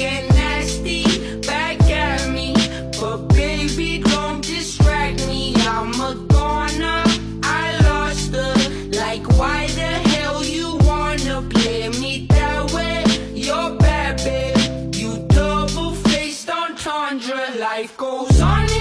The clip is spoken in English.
get nasty back at me. But baby, don't distract me. I'm a goner. I lost her. Like, why the hell you wanna play me that way? You're bad, babe. You double faced on Tundra. Life goes on.